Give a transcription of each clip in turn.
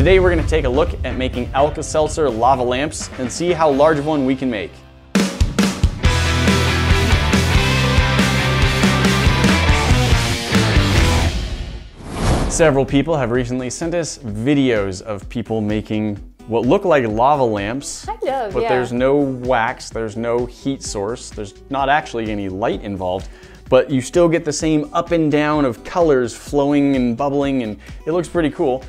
Today we're going to take a look at making Alka-Seltzer lava lamps and see how large of one we can make. Several people have recently sent us videos of people making what look like lava lamps. Kind of, But yeah. there's no wax, there's no heat source, there's not actually any light involved, but you still get the same up and down of colors flowing and bubbling, and it looks pretty cool.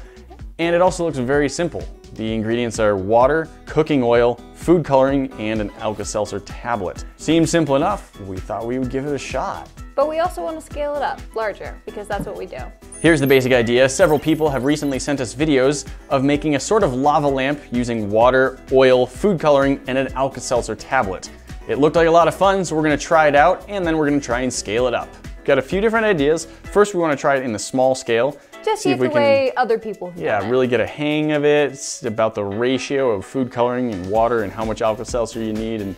And it also looks very simple. The ingredients are water, cooking oil, food coloring, and an Alka-Seltzer tablet. Seems simple enough, we thought we would give it a shot. But we also want to scale it up larger because that's what we do. Here's the basic idea. Several people have recently sent us videos of making a sort of lava lamp using water, oil, food coloring, and an Alka-Seltzer tablet. It looked like a lot of fun, so we're gonna try it out, and then we're gonna try and scale it up. Got a few different ideas. First, we wanna try it in the small scale. Just see we the can- way other people Yeah, really get a hang of it. It's about the ratio of food coloring and water and how much Alka-Seltzer you need, and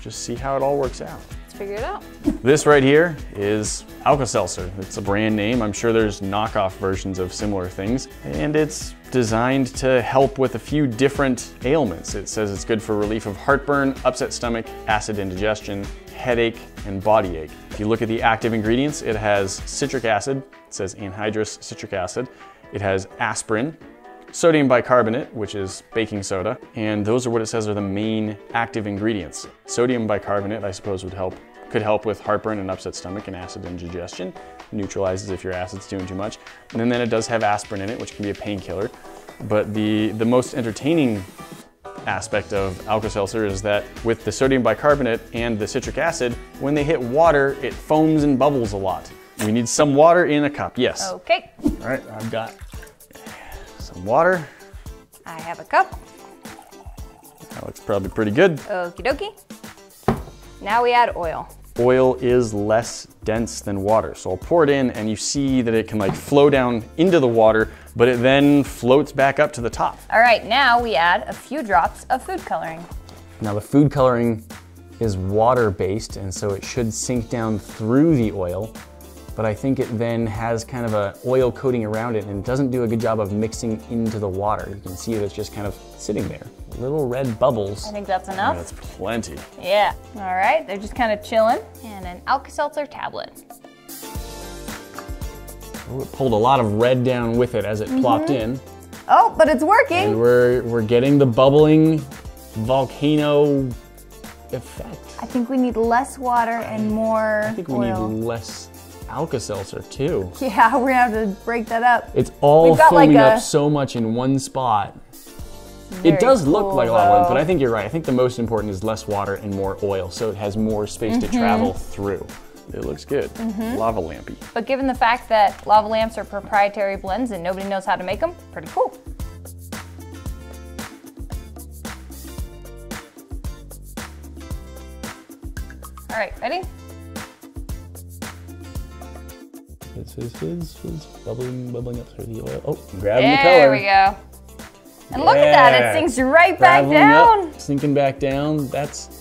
just see how it all works out. Let's figure it out. This right here is Alka-Seltzer. It's a brand name. I'm sure there's knockoff versions of similar things. And it's designed to help with a few different ailments. It says it's good for relief of heartburn, upset stomach, acid indigestion, headache, and body ache. If you look at the active ingredients, it has citric acid. It says anhydrous citric acid. It has aspirin, sodium bicarbonate, which is baking soda, and those are what it says are the main active ingredients. Sodium bicarbonate, I suppose, would help, could help with heartburn and upset stomach and acid indigestion, neutralizes if your acid's doing too much. And then it does have aspirin in it, which can be a painkiller. But the, the most entertaining aspect of Alka-Seltzer is that with the sodium bicarbonate and the citric acid, when they hit water, it foams and bubbles a lot. We need some water in a cup, yes. Okay, All right, I've got some water. I have a cup. That looks probably pretty good. Okie dokie. Now we add oil. Oil is less dense than water, so I'll pour it in and you see that it can like flow down into the water, but it then floats back up to the top. All right, now we add a few drops of food coloring. Now the food coloring is water based and so it should sink down through the oil, but I think it then has kind of a oil coating around it and it doesn't do a good job of mixing into the water. You can see that it's just kind of sitting there. Little red bubbles. I think that's enough. That's plenty. Yeah. All right, they're just kind of chilling. And an Alka-Seltzer tablet. Ooh, it pulled a lot of red down with it as it plopped in. Oh, but it's working. And we're, we're getting the bubbling volcano effect. I think we need less water and more I think we oil. need less Alka-Seltzer too. Yeah, we're gonna have to break that up. It's all We've got like foaming up so much in one spot. Very it does look like a lava lamp, but. I think you're right. I think the most important is less water and more oil, so it has more space Mm-hmm. to travel through. It looks good. Mm-hmm. Lava lampy. But given the fact that lava lamps are proprietary blends and nobody knows how to make them, pretty cool. All right, ready? It's, it's, it's, it's bubbling, bubbling up through the oil. Oh, grabbing the color. There we go. And look at that, it sinks right back Traveling up, down. sinking back down. That's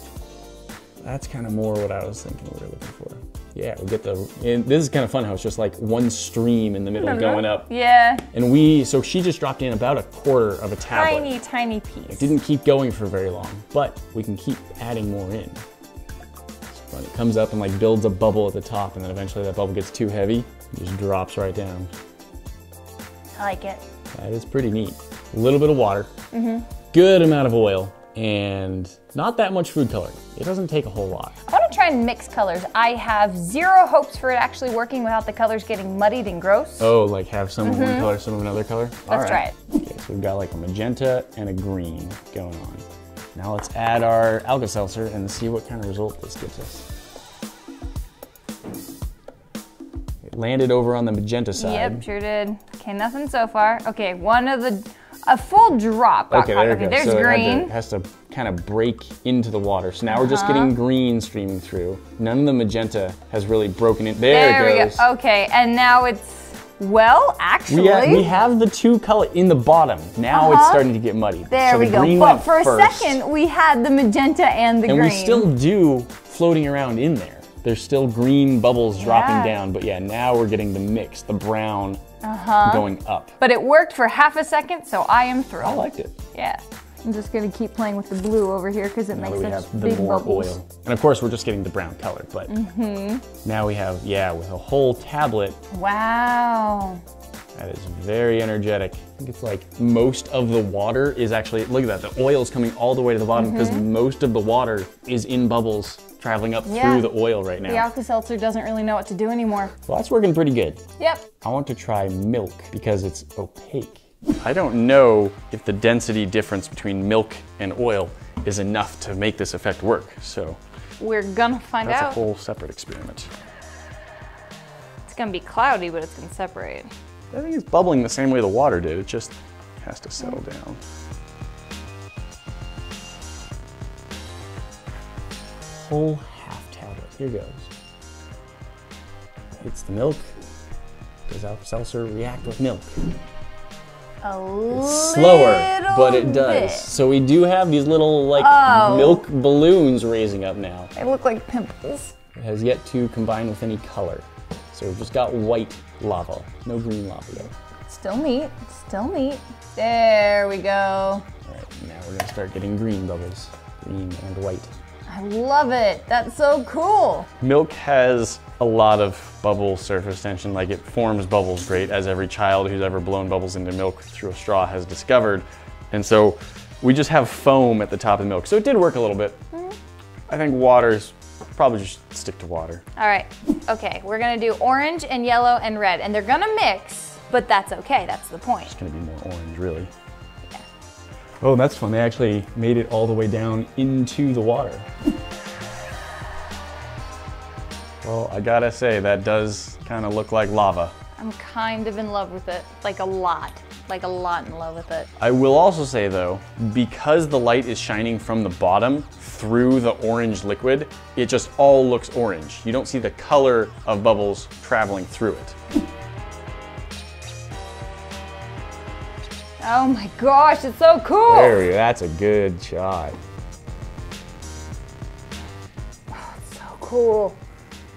that's kind of more what I was thinking we were looking for. Yeah, we get the. And this is kind of fun how it's just like one stream in the middle going up. Yeah, And we, so she just dropped in about a quarter of a tablet. tiny, tiny piece. It Didn't keep going for very long, but we can keep adding more in. When it comes up and like builds a bubble at the top, and then eventually that bubble gets too heavy, it just drops right down. I like it. That is pretty neat. A little bit of water, Mm-hmm. good amount of oil, and not that much food coloring. It doesn't take a whole lot. I want to try and mix colors. I have zero hopes for it actually working without the colors getting muddied and gross. Oh, like have some of one color, some of another color? Mm-hmm. Let's try it. Okay, so we've got like a magenta and a green going on. Now let's add our Alka-Seltzer and see what kind of result this gives us. It landed over on the magenta side. Yep, sure did. Okay, nothing so far. Okay, one of the, a full drop. Okay, there it okay, there's so it green. Uh-huh. to- has to kind of break into the water. So now we're just getting green streaming through. None of the magenta has really broken in. There, there it we goes. go. Okay, and now it's, well, actually. We, ha- we have the two color in the bottom. Now it's Uh-huh. starting to get muddy. there so we the go. But for a first, second, we had the magenta and the and green. And we still do floating around in there. There's still green bubbles dropping Yeah. down, but yeah, now we're getting the mix, the brown Uh-huh. going up. But it worked for half a second, so I am thrilled. I liked it. Yeah. I'm just gonna keep playing with the blue over here because it Now makes such have the big more bubbles. oil. And of course, we're just getting the brown color, but Mm-hmm. now we have, yeah, with a whole tablet, Wow. that is very energetic. I think it's like most of the water is actually, look at that, the oil is coming all the way to the bottom because most of the water is in bubbles traveling up. Yeah. through the oil right now. The. Alka-Seltzer doesn't really know what to do anymore. Well, that's working pretty good. Yep. I want to try milk because it's opaque. I don't know if the density difference between milk and oil is enough to make this effect work. So We're gonna find out. that's a whole separate experiment. It's gonna be cloudy, but it's gonna separate. I think it's bubbling the same way the water did. It just has to settle down. Whole half tablet. Here goes. Hits the milk. Does Alka-Seltzer react with milk? A It's slower, but it does. bit. So we do have these little like Oh. milk balloons raising up now. They look like pimples. It has yet to combine with any color. So we've just got white lava, no green lava though. Still neat. Still neat. There we go. All right, now we're gonna start getting green bubbles, green and white. I love it. That's so cool. Milk has a lot of bubble surface tension, like it forms bubbles great, as every child who's ever blown bubbles into milk through a straw has discovered. And so we just have foam at the top of the milk. So it did work a little bit. Mm-hmm. I think water's probably just stick to water. All right. Okay, we're gonna do orange and yellow and red, and they're gonna mix, but that's okay. That's the point. It's gonna be more orange, really. Oh, that's fun. They actually made it all the way down into the water. Well, I gotta say, that does kind of look like lava. I'm kind of in love with it, like a lot, like a lot in love with it. I will also say though, because the light is shining from the bottom through the orange liquid, it just all looks orange. You don't see the color of bubbles traveling through it. Oh my gosh, it's so cool. There, you go. that's a good shot. So cool.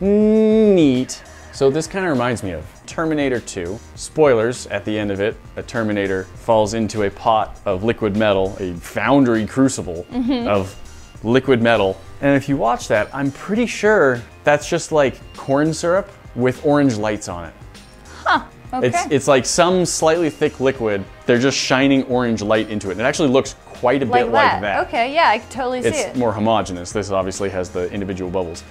Neat. So this kind of reminds me of Terminator 2. Spoilers at the end of it, a Terminator falls into a pot of liquid metal, a foundry crucible mm-hmm. of liquid metal. And if you watch that, I'm pretty sure that's just like corn syrup with orange lights on it. Huh, Okay. It's it's like some slightly thick liquid. They're just shining orange light into it. And it actually looks quite a bit like that. Okay, yeah, I can totally see it. It's more homogenous. This obviously has the individual bubbles.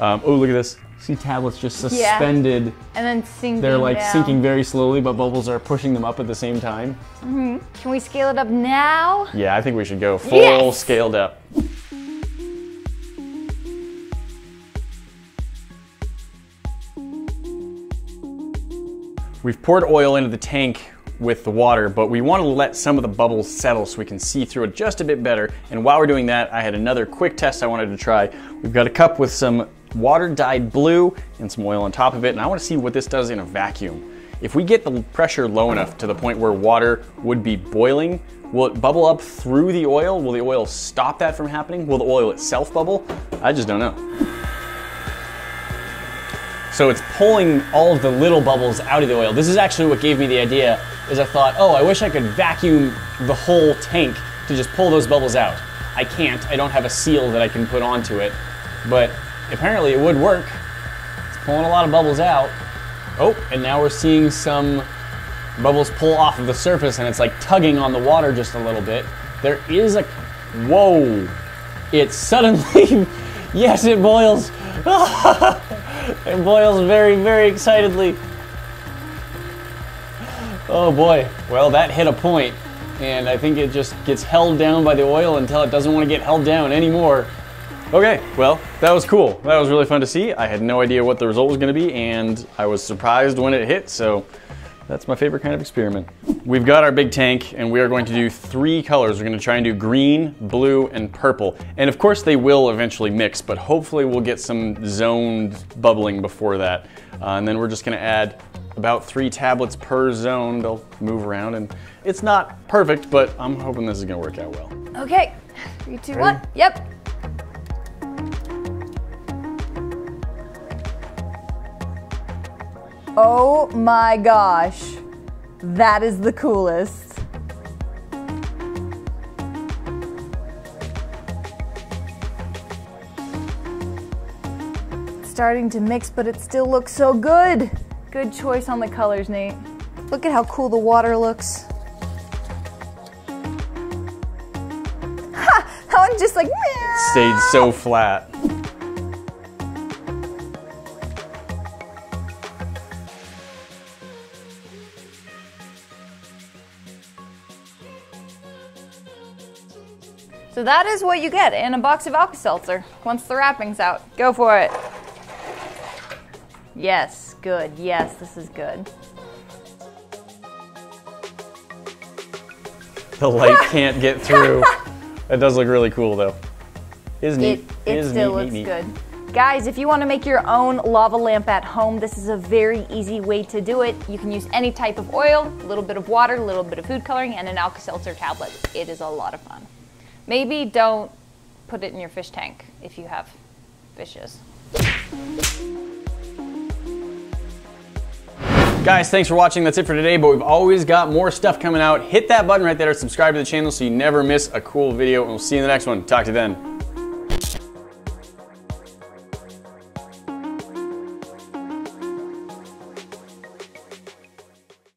Um, oh, look at this. See tablets just Yeah. suspended. and then sinking They're like down. sinking very slowly, but bubbles are pushing them up at the same time. Can we scale it up now? Yeah, I think we should go full Yes! scaled up. We've poured oil into the tank with the water, but we want to let some of the bubbles settle so we can see through it just a bit better. And while we're doing that, I had another quick test I wanted to try. We've got a cup with some water dyed blue and some oil on top of it, and I want to see what this does in a vacuum. If we get the pressure low enough to the point where water would be boiling, will it bubble up through the oil? Will the oil stop that from happening? Will the oil itself bubble? I just don't know. So it's pulling all of the little bubbles out of the oil. This is actually what gave me the idea is I thought, oh, I wish I could vacuum the whole tank to just pull those bubbles out. I can't. I don't have a seal that I can put onto it. But apparently it would work. It's pulling a lot of bubbles out. Oh, and now we're seeing some bubbles pull off of the surface and it's like tugging on the water just a little bit. There is a whoa. It suddenly yes, it boils. it boils very, very excitedly. Oh boy. Well, that hit a point, and I think it just gets held down by the oil until it doesn't want to get held down anymore. Okay, well, that was cool. That was really fun to see. I had no idea what the result was going to be, and I was surprised when it hit, so that's my favorite kind of experiment. We've got our big tank, and we are going to do three colors. We're going to try and do green, blue, and purple. And of course, they will eventually mix, but hopefully, we'll get some zoned bubbling before that. Uh, and then we're just going to add about three tablets per zone. They'll move around, and it's not perfect, but I'm hoping this is going to work out well. Okay, three, two, one. Yep. Oh my gosh. That is the coolest. Starting to mix, but it still looks so good. Good choice on the colors, Nate. Look at how cool the water looks. Ha! That one just like Stayed so flat. So that is what you get in a box of Alka-Seltzer once the wrapping's out. Go for it. Yes, good. Yes, this is good. The light can't get through. That does look really cool though. Is neat. It, it is still neat, looks neat, neat. good. Guys, if you want to make your own lava lamp at home, this is a very easy way to do it. You can use any type of oil, a little bit of water, a little bit of food coloring, and an Alka-Seltzer tablet. It is a lot of fun. Maybe don't put it in your fish tank if you have fishes. Guys, thanks for watching. That's it for today, but we've always got more stuff coming out. Hit that button right there to subscribe to the channel so you never miss a cool video, and we'll see you in the next one. Talk to you then.